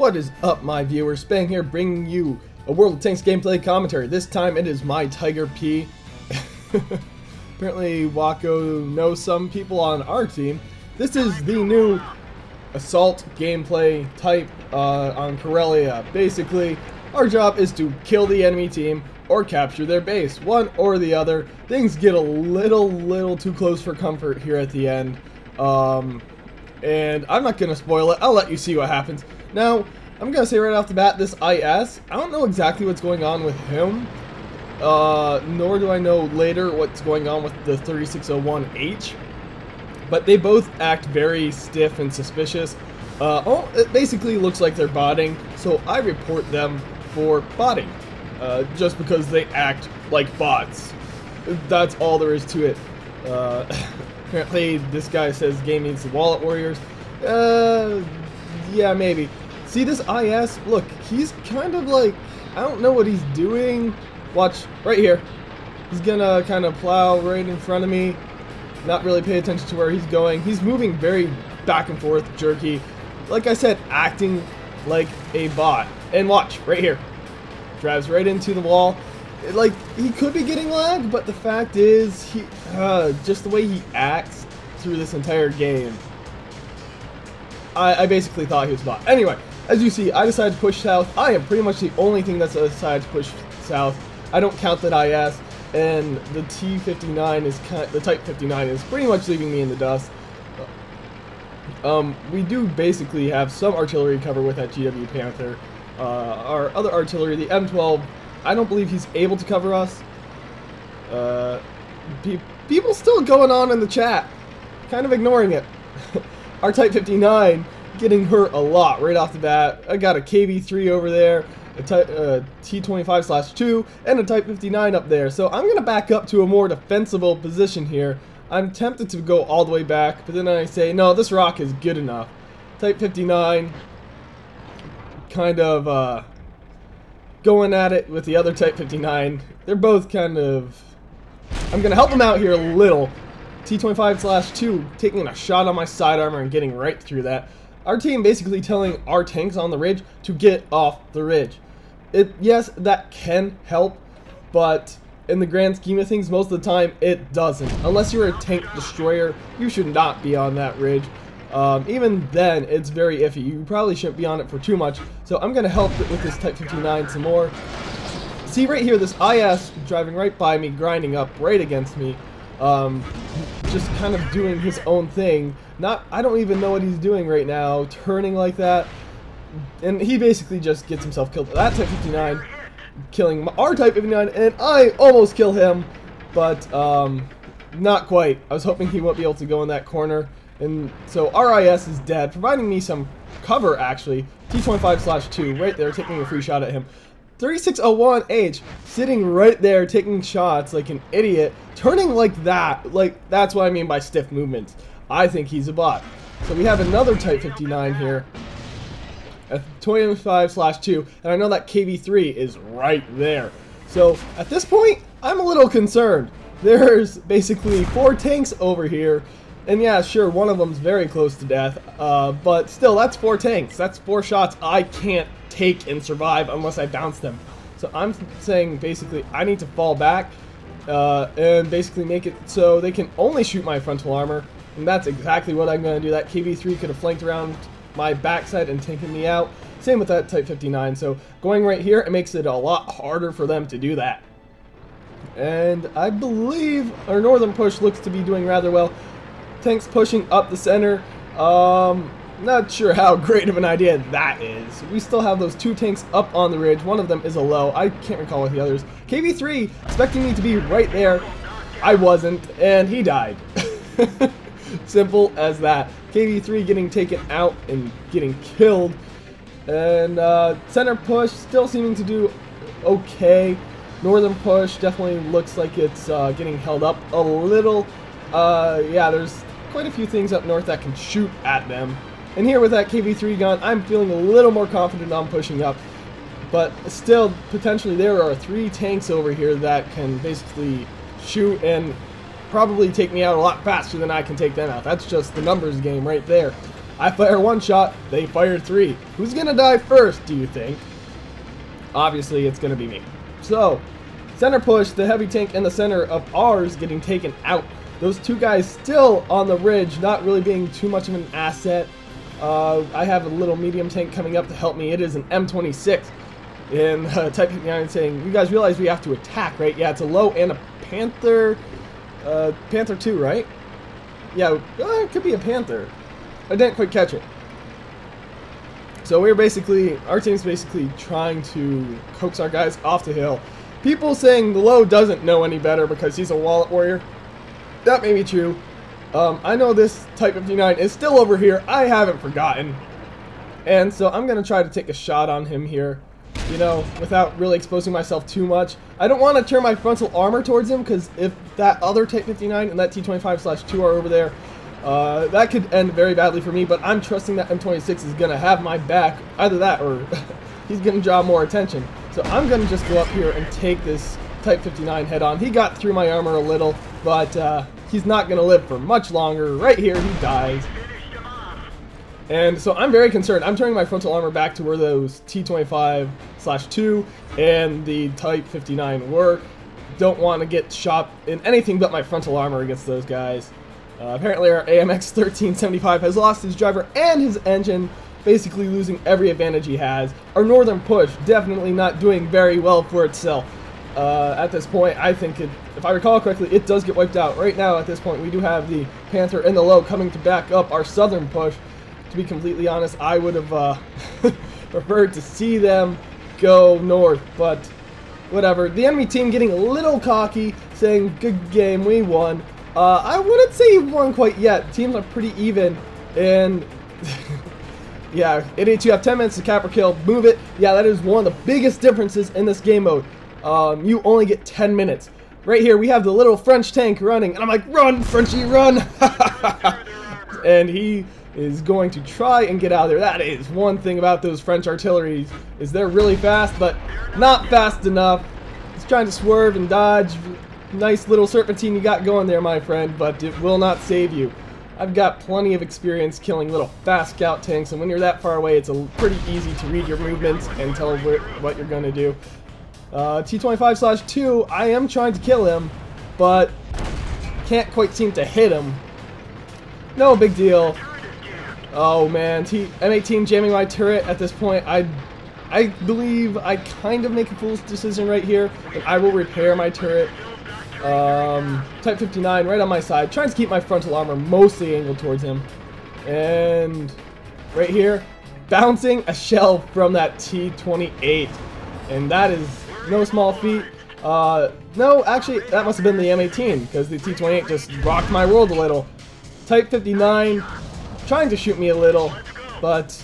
What is up, my viewers? Spang here, bringing you a World of Tanks gameplay commentary. This time it is my Tiger P. Apparently, Wako knows some people on our team. This is the new assault gameplay type uh, on Karelia. Basically, our job is to kill the enemy team or capture their base. One or the other. Things get a little, little too close for comfort here at the end. Um, and I'm not going to spoil it. I'll let you see what happens. Now, I'm to say right off the bat, this IS, I don't know exactly what's going on with him. Uh, nor do I know later what's going on with the 3601H. But they both act very stiff and suspicious. Uh, oh, it basically looks like they're botting, so I report them for botting. Uh, just because they act like bots. That's all there is to it. Uh, apparently, this guy says game needs the wallet warriors. Uh, yeah, maybe. See this IS? Look, he's kind of like, I don't know what he's doing. Watch, right here. He's gonna kind of plow right in front of me. Not really pay attention to where he's going. He's moving very back and forth, jerky. Like I said, acting like a bot. And watch, right here. Drives right into the wall. Like, he could be getting lag, but the fact is, he, uh, just the way he acts through this entire game, I, I basically thought he was bot. Anyway, as you see, I decided to push south. I am pretty much the only thing that's decided to push south. I don't count that IS, and the T-59 is kind of, the Type 59 is pretty much leaving me in the dust. Um, we do basically have some artillery cover with that GW Panther. Uh, our other artillery, the M12, I don't believe he's able to cover us. Uh, pe people still going on in the chat, kind of ignoring it. our Type 59 getting hurt a lot right off the bat. I got a KV-3 over there, a uh, T25-2, and a Type 59 up there. So I'm going to back up to a more defensible position here. I'm tempted to go all the way back, but then I say, no, this rock is good enough. Type 59, kind of uh, going at it with the other Type 59. They're both kind of... I'm going to help them out here a little. T25-2 taking a shot on my side armor and getting right through that. Our team basically telling our tanks on the ridge to get off the ridge. It Yes, that can help, but in the grand scheme of things, most of the time, it doesn't. Unless you're a tank destroyer, you should not be on that ridge. Um, even then, it's very iffy. You probably shouldn't be on it for too much. So I'm going to help with this Type 59 some more. See right here, this IS driving right by me, grinding up right against me. Um, just kind of doing his own thing. Not, I don't even know what he's doing right now, turning like that. And he basically just gets himself killed. That Type 59 killing our Type 59, and I almost kill him, but um, not quite. I was hoping he won't be able to go in that corner, and so RIS is dead, providing me some cover, actually. T25 slash 2, right there, taking a free shot at him. 3601H, sitting right there, taking shots like an idiot, turning like that, like, that's what I mean by stiff movements. I think he's a bot. So we have another Type 59 here, a 25 slash 2, and I know that KV3 is right there. So at this point, I'm a little concerned. There's basically four tanks over here, and yeah, sure, one of them's very close to death, uh, but still, that's four tanks. That's four shots I can't take and survive unless I bounce them. So I'm saying basically I need to fall back uh, and basically make it so they can only shoot my frontal armor, and that's exactly what I'm going to do. That KV3 could have flanked around my backside and taking me out. Same with that Type 59. So going right here, it makes it a lot harder for them to do that. And I believe our northern push looks to be doing rather well. Tanks pushing up the center. Um, not sure how great of an idea that is. We still have those two tanks up on the ridge. One of them is a Löwe. I can't recall what the others. KV3 expecting me to be right there. I wasn't, and he died. Simple as that. KV3 getting taken out and getting killed. And uh, center push still seeming to do okay. Northern push definitely looks like it's uh, getting held up a little. Uh, yeah, there's quite a few things up north that can shoot at them. And here with that KV3 gun, I'm feeling a little more confident on pushing up. But still, potentially there are three tanks over here that can basically shoot and probably take me out a lot faster than I can take them out. That's just the numbers game right there. I fire one shot, they fire three. Who's gonna die first, do you think? Obviously, it's gonna be me. So, center push, the heavy tank in the center of ours getting taken out. Those two guys still on the ridge, not really being too much of an asset. Uh, I have a little medium tank coming up to help me. It is an M26 in uh, Type 59 saying, you guys realize we have to attack, right? Yeah, it's a Löwe and a Panther, uh, Panther 2, right? Yeah, it could be a Panther. I didn't quite catch it. So we're basically, our team's basically trying to coax our guys off the hill. People saying the Löwe doesn't know any better because he's a wallet warrior. That may be true. Um, I know this Type 59 is still over here. I haven't forgotten. And so I'm going to try to take a shot on him here, you know, without really exposing myself too much. I don't want to turn my frontal armor towards him because if that other Type 59 and that T25-2 are over there, uh, that could end very badly for me, but I'm trusting that M26 is going to have my back. Either that or he's going to draw more attention. So I'm going to just go up here and take this Type 59 head on. He got through my armor a little, but uh, he's not going to live for much longer. Right here, he dies. And so I'm very concerned. I'm turning my frontal armor back to where those T25 slash 2 and the Type 59 were. Don't want to get shot in anything but my frontal armor against those guys. Uh, apparently our AMX 1375 has lost his driver and his engine, basically losing every advantage he has. Our northern push definitely not doing very well for itself. Uh, at this point, I think, it, if I recall correctly, it does get wiped out. Right now, at this point, we do have the Panther in the Löwe coming to back up our southern push. To be completely honest, I would have uh, preferred to see them go north, but whatever. The enemy team getting a little cocky, saying, good game, we won. Uh, I wouldn't say you won quite yet. Teams are pretty even, and yeah, idiots, you have 10 minutes to cap or kill. Move it. Yeah, that is one of the biggest differences in this game mode. Um, you only get 10 minutes. Right here, we have the little French tank running, and I'm like, run, Frenchie, run! and he is going to try and get out of there. That is one thing about those French artilleries, is they're really fast, but not fast enough. He's trying to swerve and dodge. Nice little serpentine you got going there, my friend, but it will not save you. I've got plenty of experience killing little fast scout tanks, and when you're that far away, it's pretty easy to read your movements and tell what you're going to do. Uh, T25 slash 2, I am trying to kill him, but can't quite seem to hit him. No big deal. Oh man, T M18 jamming my turret at this point. I I believe I kind of make a fool's decision right here, and I will repair my turret. Um, Type 59 right on my side, trying to keep my frontal armor mostly angled towards him. And right here, bouncing a shell from that T28. And that is no small feat. Uh, no, actually, that must have been the M18, because the T-28 just rocked my world a little. Type 59, trying to shoot me a little, but,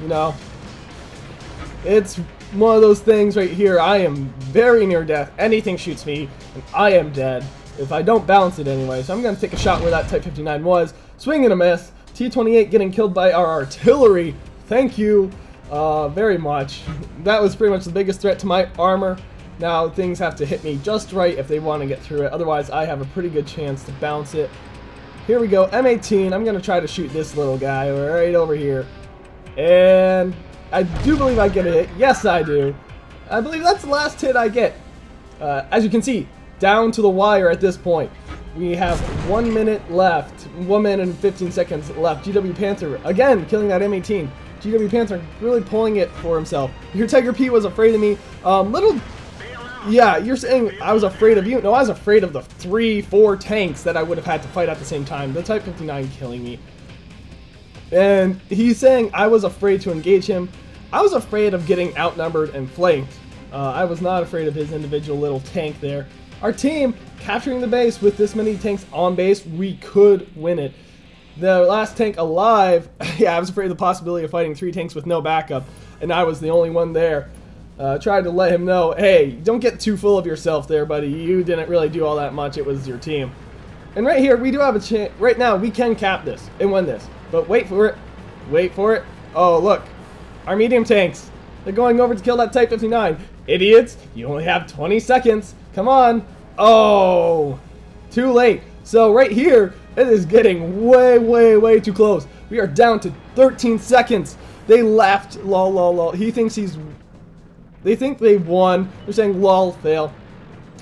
you know, it's one of those things right here. I am very near death. Anything shoots me, and I am dead. If I don't balance it anyway. So I'm going to take a shot where that Type 59 was. Swing and a miss. T-28 getting killed by our artillery. Thank you uh, very much. That was pretty much the biggest threat to my armor. Now things have to hit me just right if they want to get through it. Otherwise I have a pretty good chance to bounce it. Here we go, M18. I'm going to try to shoot this little guy right over here. And I do believe I get a hit. Yes, I do. I believe that's the last hit I get. Uh, as you can see, down to the wire at this point. We have one minute left. One minute and 15 seconds left. GW Panther, again, killing that M18. GW Panther really pulling it for himself. Your Tiger P was afraid of me. Um, little... Yeah, you're saying I was afraid of you. No, I was afraid of the three, four tanks that I would have had to fight at the same time. The Type 59 killing me. And he's saying I was afraid to engage him. I was afraid of getting outnumbered and flanked. Uh, I was not afraid of his individual little tank there. Our team, capturing the base with this many tanks on base, we could win it. The last tank alive, yeah, I was afraid of the possibility of fighting three tanks with no backup, and I was the only one there. Uh, tried to let him know, hey, don't get too full of yourself there, buddy. You didn't really do all that much. It was your team. And right here, we do have a chance. Right now, we can cap this and win this. But wait for it. Wait for it. Oh, look. Our medium tanks. They're going over to kill that Type 59. Idiots, you only have 20 seconds. Come on. Oh, too late. So right here, it is getting way, way, way too close. We are down to 13 seconds. They left. Lol, lol, lol. He thinks he's... They think they won. They're saying lol, fail.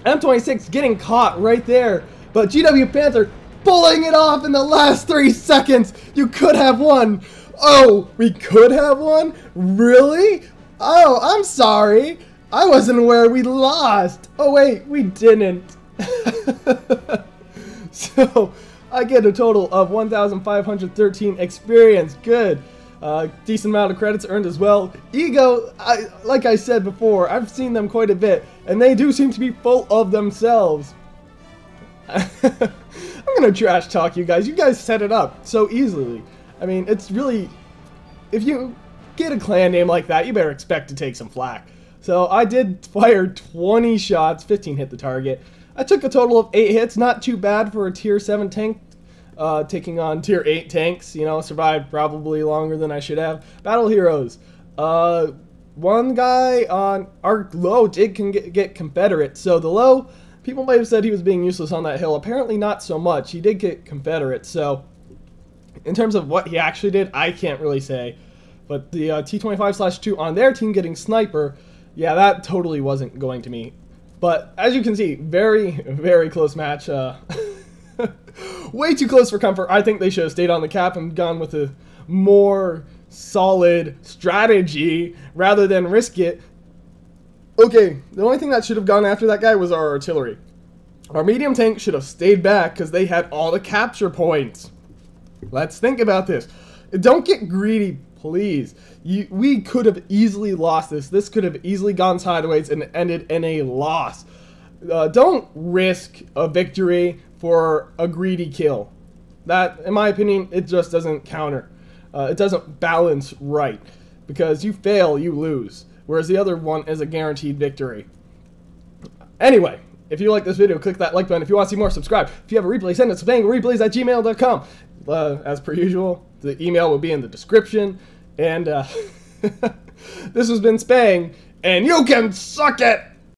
M26 getting caught right there. But GW Panther pulling it off in the last three seconds. You could have won. Oh, we could have won? Really? Oh, I'm sorry. I wasn't aware we lost. Oh, wait, we didn't. so, I get a total of 1,513 experience. Good. Uh, decent amount of credits earned as well. Ego, I, like I said before, I've seen them quite a bit, and they do seem to be full of themselves. I'm gonna trash talk you guys. You guys set it up so easily. I mean, it's really... If you get a clan name like that, you better expect to take some flack. So I did fire 20 shots, 15 hit the target. I took a total of 8 hits, not too bad for a tier 7 tank. Uh, taking on tier 8 tanks, you know, survived probably longer than I should have. Battle Heroes. Uh, one guy on our Löwe did can get, get Confederate. So the Löwe, people might have said he was being useless on that hill. Apparently not so much. He did get Confederate. So in terms of what he actually did, I can't really say. But the uh, T25 slash 2 on their team getting Sniper, yeah, that totally wasn't going to me. But as you can see, very, very close match. Uh, way too close for comfort. I think they should have stayed on the cap and gone with a more solid strategy rather than risk it. Okay, the only thing that should have gone after that guy was our artillery. Our medium tank should have stayed back because they had all the capture points. Let's think about this. Don't get greedy please. You, we could have easily lost this. This could have easily gone sideways and ended in a loss. Uh, don't risk a victory for a greedy kill. That, in my opinion, it just doesn't counter. Uh, it doesn't balance right. Because you fail, you lose. Whereas the other one is a guaranteed victory. Anyway, if you like this video, click that like button. If you want to see more, subscribe. If you have a replay, send us to bangreplays at gmail.com. Uh, as per usual, the email will be in the description. And uh, this has been Spang, and you can suck it!